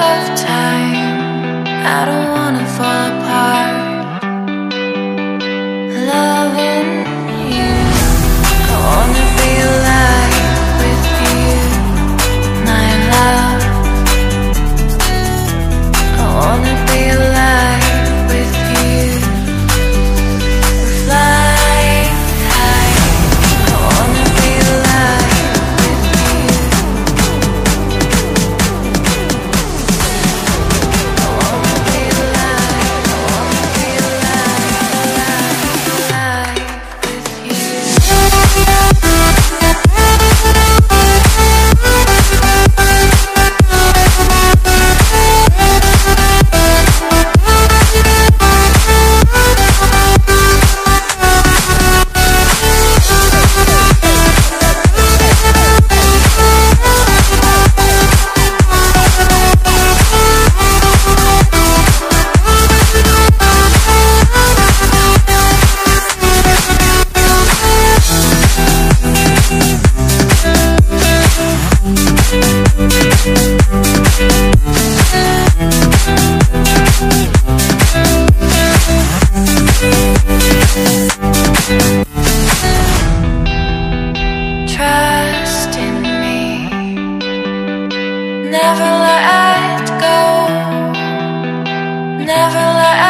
of time. I don't wanna fall apart. I